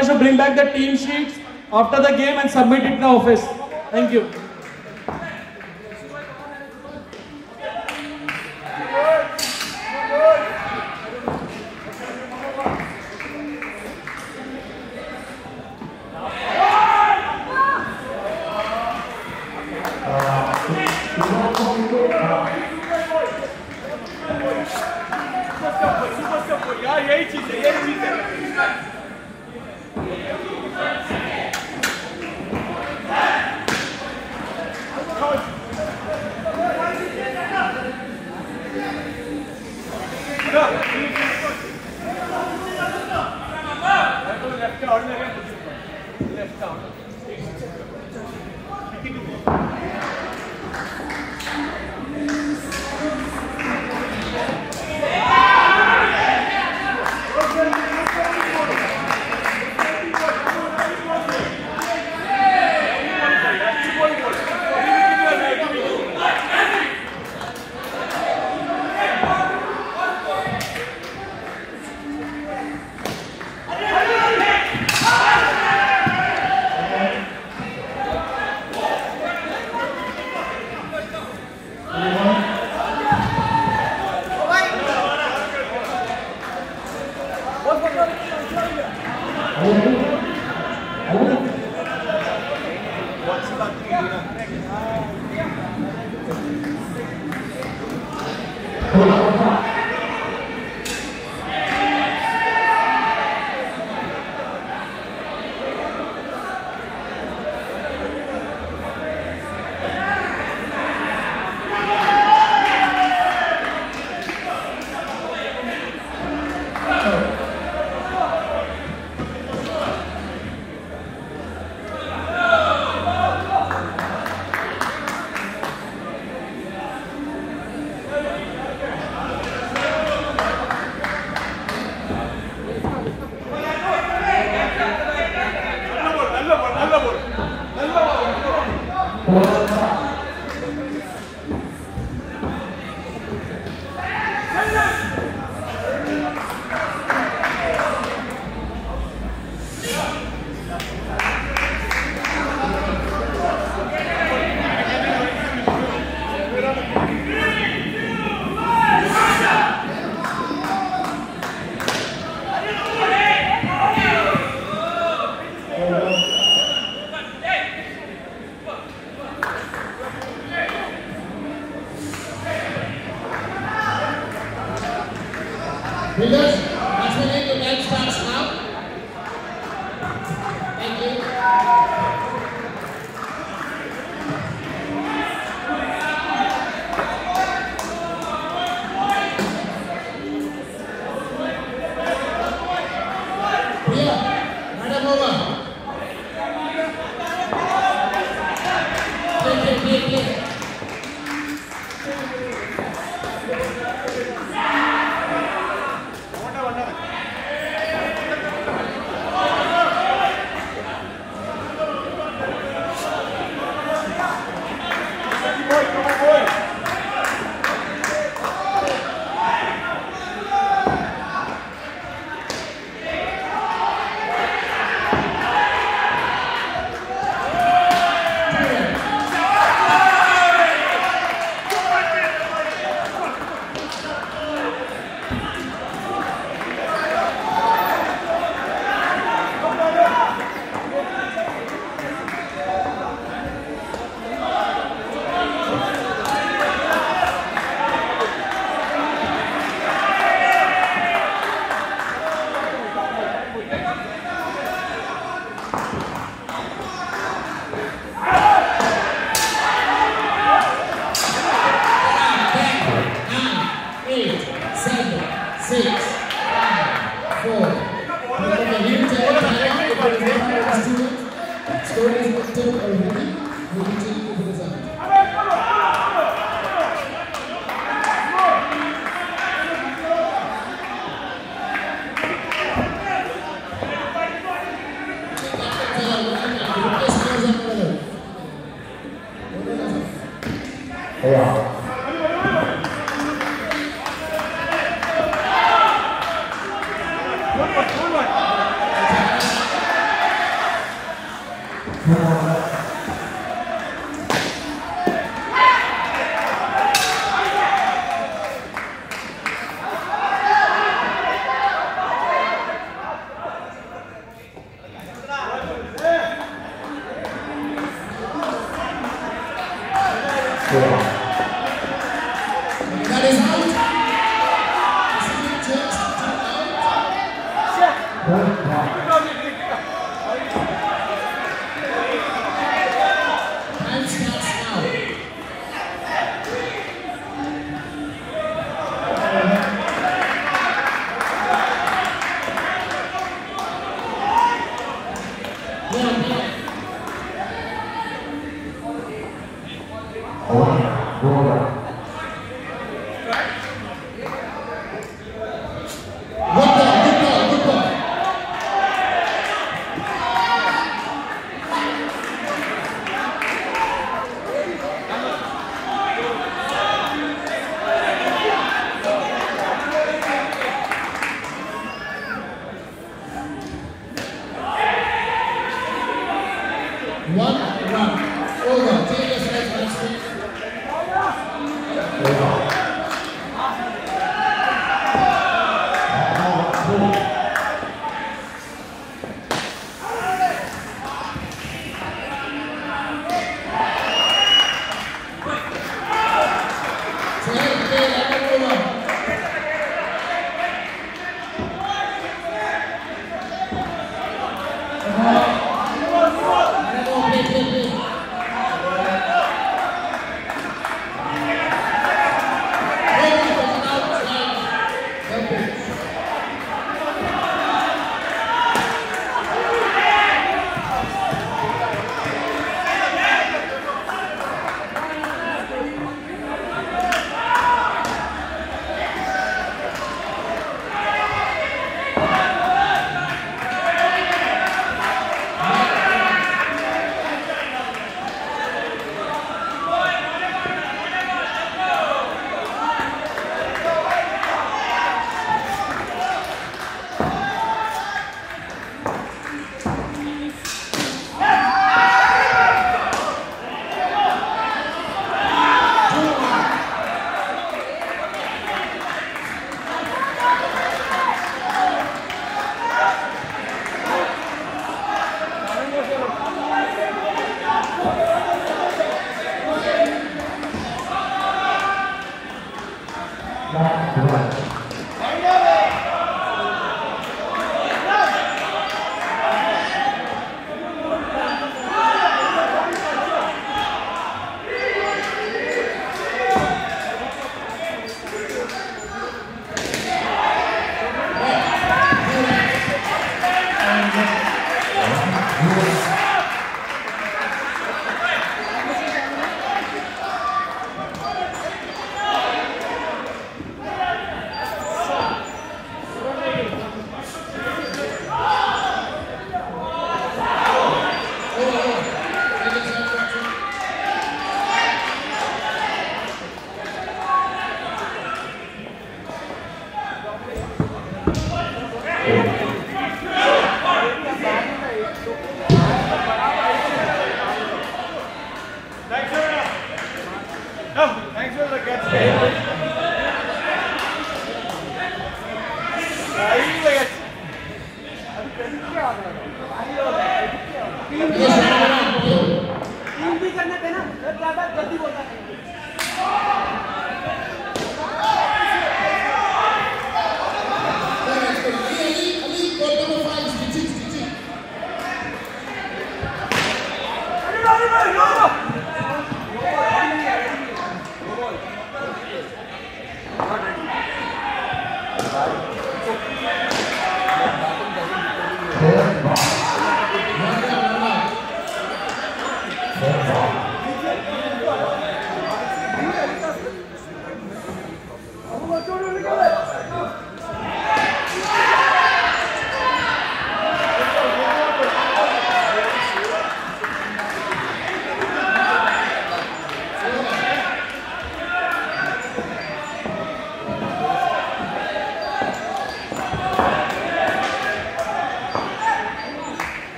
To bring back the team sheets after the game and submit it in the office. Thank you.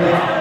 Over.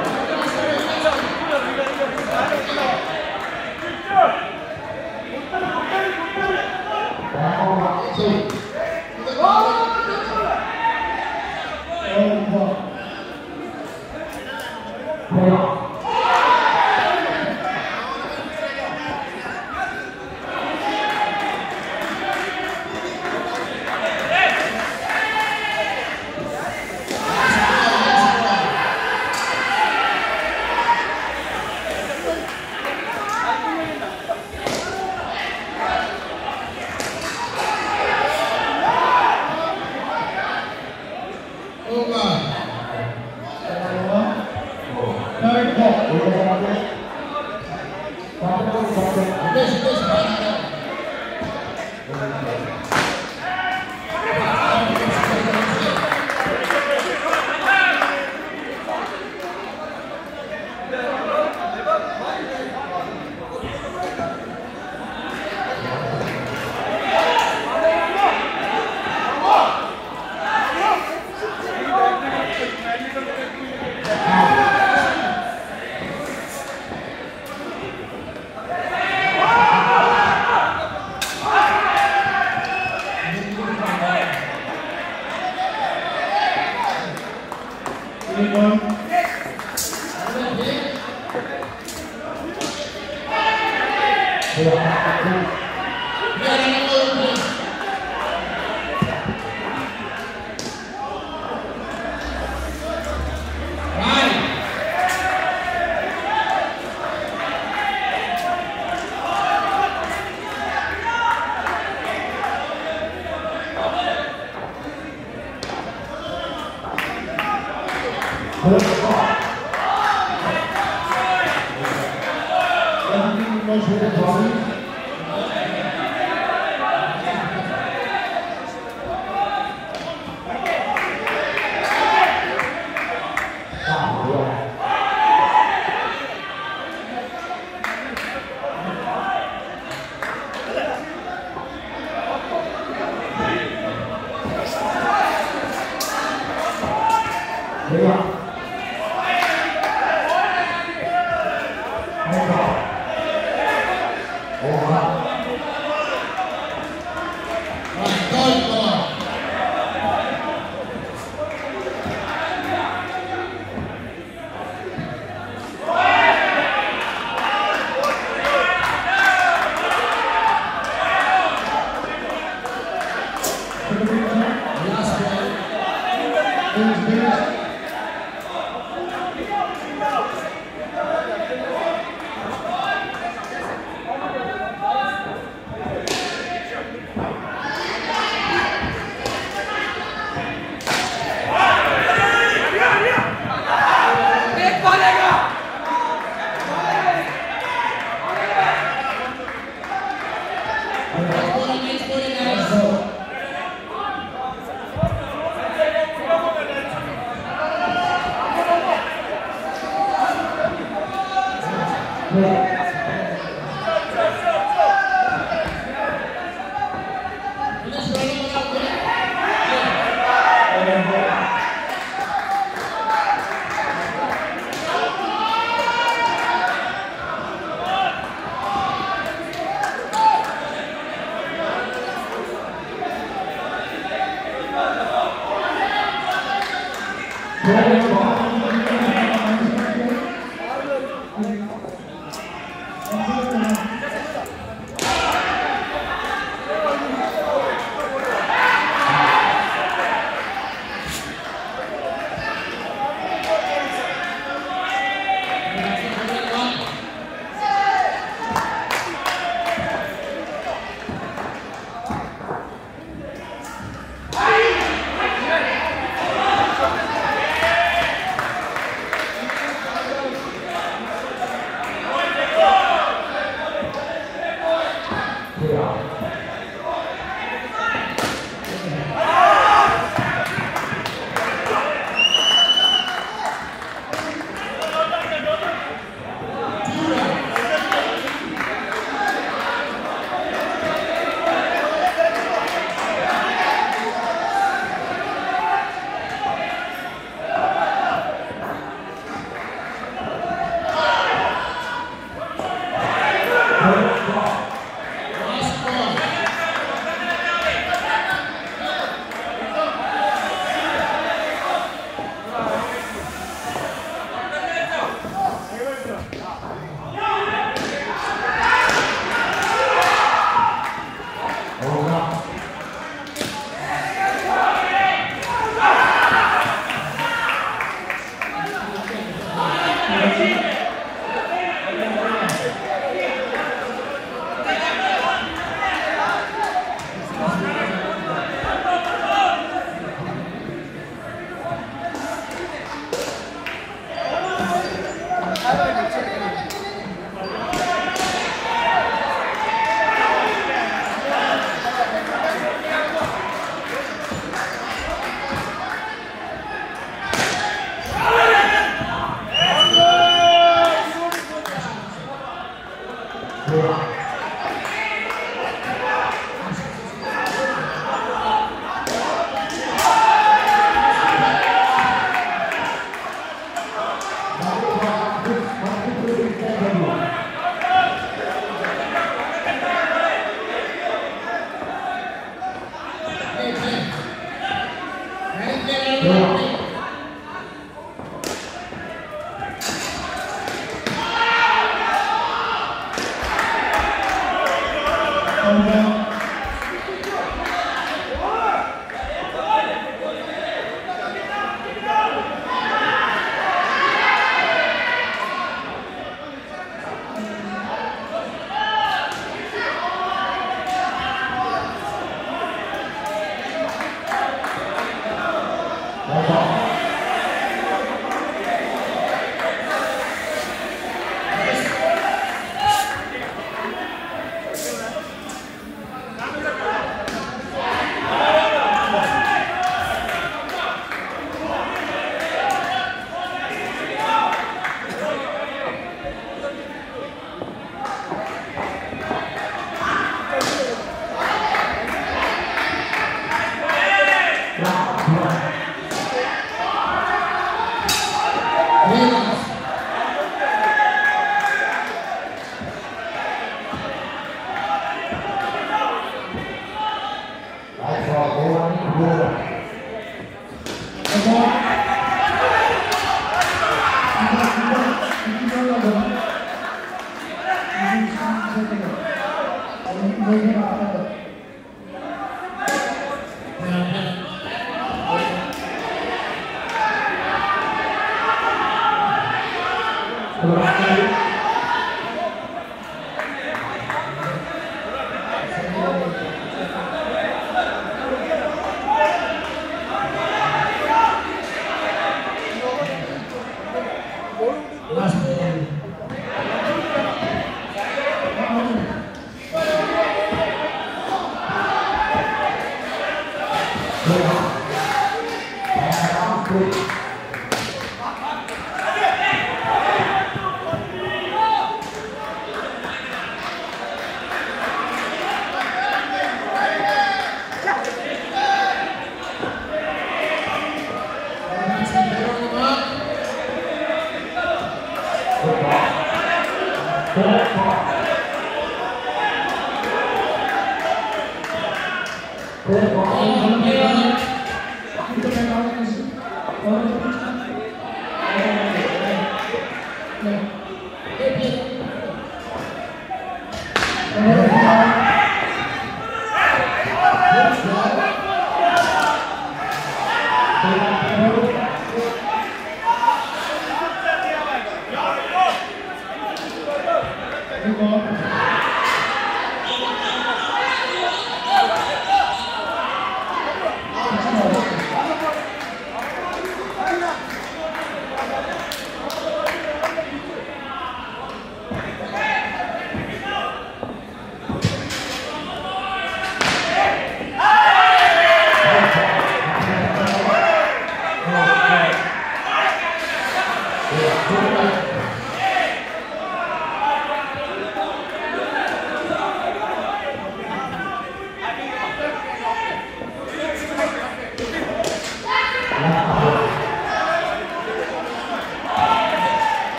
Thank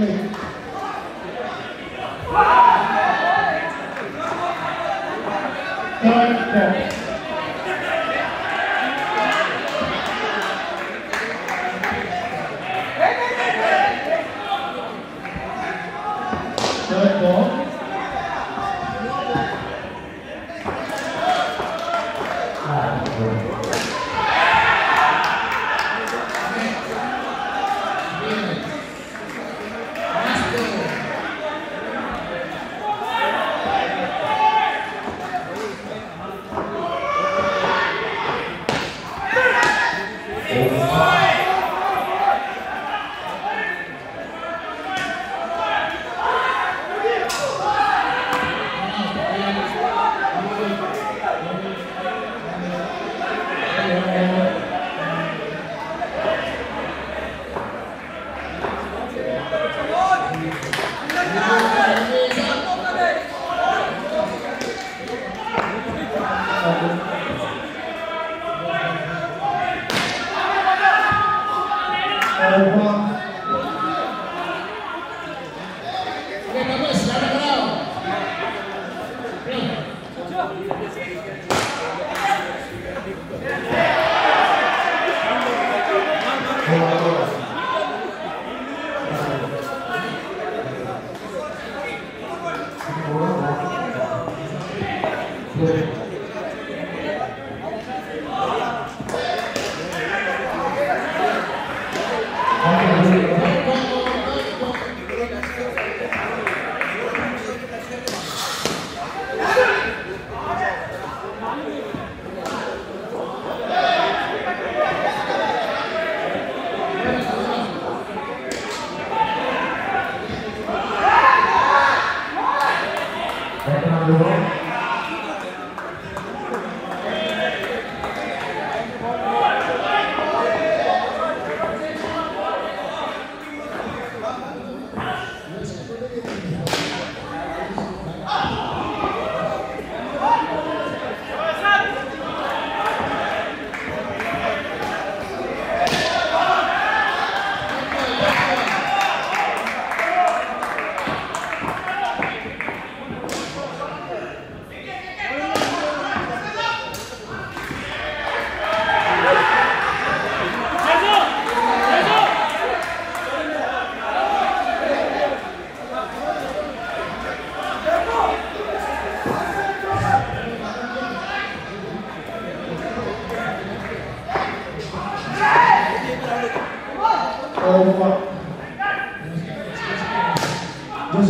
Third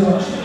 Just